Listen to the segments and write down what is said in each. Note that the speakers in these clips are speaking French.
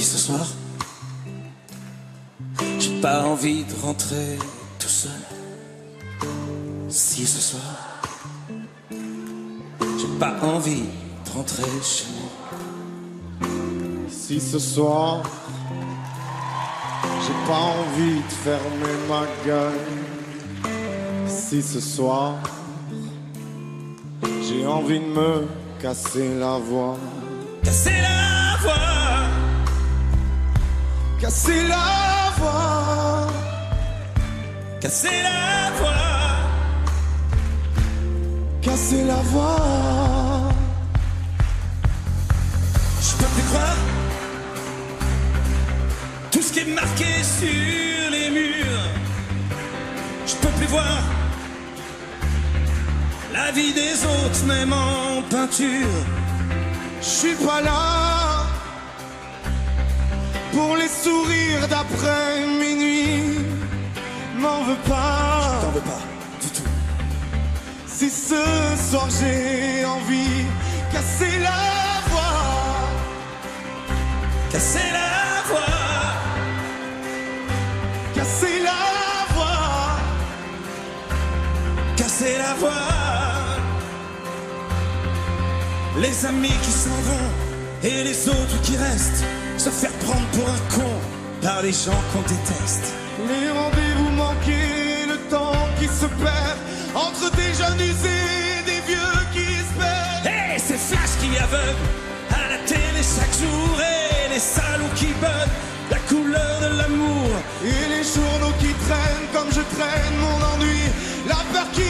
ici ce soir. J'ai pas envie de rentrer tout seul. Si ce soir, j'ai pas envie de rentrer chez moi. Si ce soir, j'ai pas envie de fermer ma gueule. Si ce soir, j'ai envie de me casser la voix. Casser la Casser la voix, casser la voix. casser la voix. Je peux plus croire tout ce qui est marqué sur les murs. Je peux plus voir la vie des autres, même en peinture. Je suis pas là d'après minuit. M'en veux pas. T'en veux pas du tout. Si ce soir j'ai envie, casser la voix, Casser la voix, casser la voix, casser la voix. Les amis qui s'en vont et les autres qui restent. Se faire prendre pour un con par les gens qu'on déteste. les rendez-vous manqués, le temps qui se perd entre des jeunes usés, des vieux qui espèrent. Et ces flashs qui aveuglent à la télé chaque jour et les salons qui buzzent la couleur de l'amour. Et les journaux qui traînent comme je traîne mon ennui, la peur qui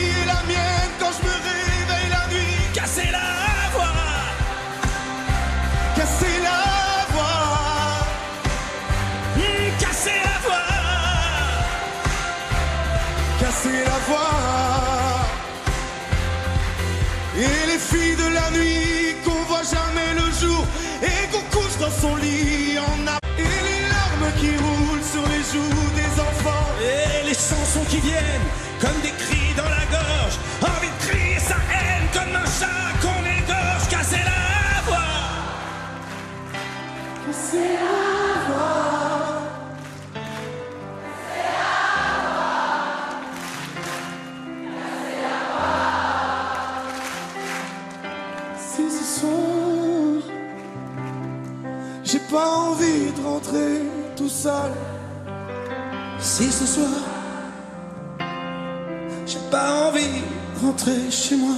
Et les filles de la nuit qu'on voit jamais le jour et qu'on couche dans son lit en a. Et les larmes qui roulent sur les joues des enfants. et les chansons qui viennent comme des cris dans la gorge. Envie de crier j'ai pas envie de rentrer tout seul. si ce soir, j'ai pas envie de rentrer chez moi.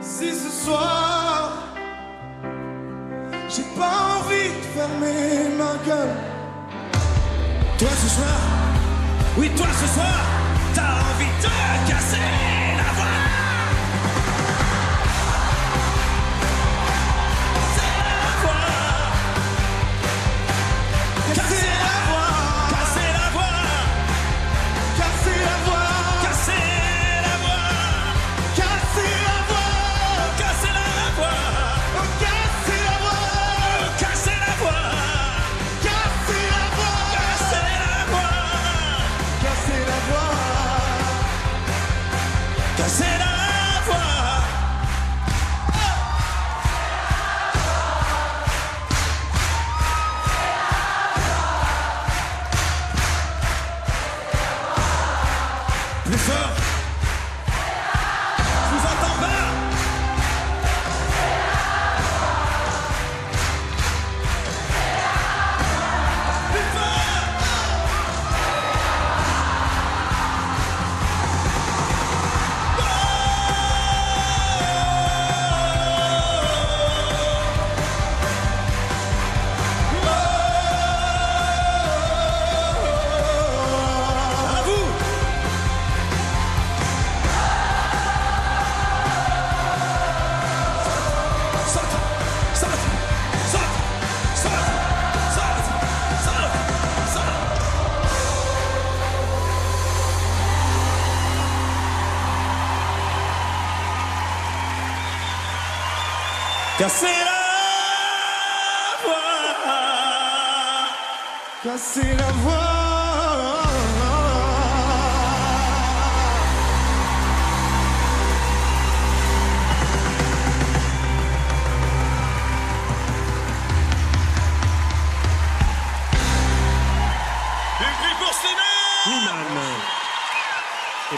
Si ce soir, j'ai pas envie de fermer ma gueule. Toi ce soir, oui toi ce soir, t'as envie de Casser la voix. Casser la voix.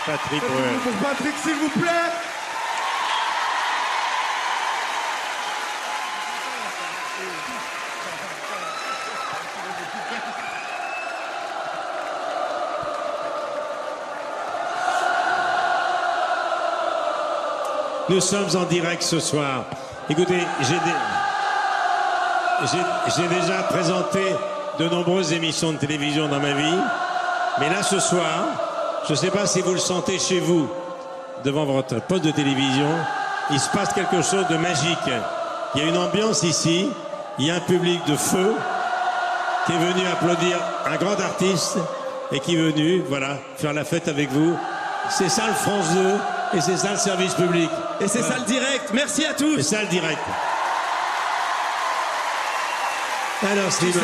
Patrick Bruel. Pour Patrick, s'il vous plaît. Nous sommes en direct ce soir. Écoutez, j'ai dé- j'ai- j'ai déjà présenté de nombreuses émissions de télévision dans ma vie, mais là ce soir, je ne sais pas si vous le sentez chez vous, devant votre poste de télévision, il se passe quelque chose de magique. Il y a une ambiance ici, il y a un public de feu qui est venu applaudir un grand artiste et qui est venu, voilà, faire la fête avec vous. C'est ça le France 2 et c'est ça le service public. Et c'est ça le direct. Merci à tous. C'est ça le direct. Alors, Slimane.